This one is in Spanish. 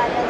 Vale.